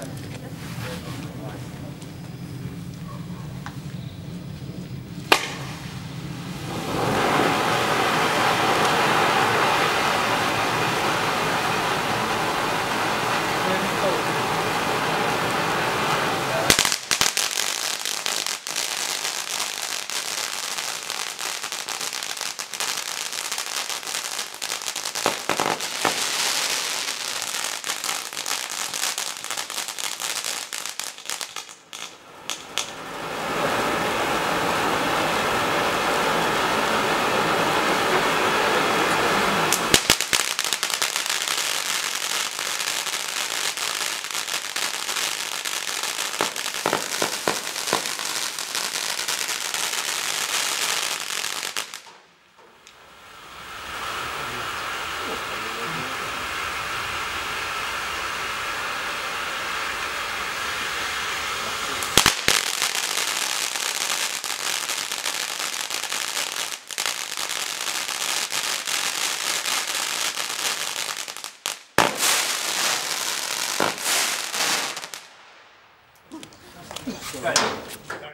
that. 干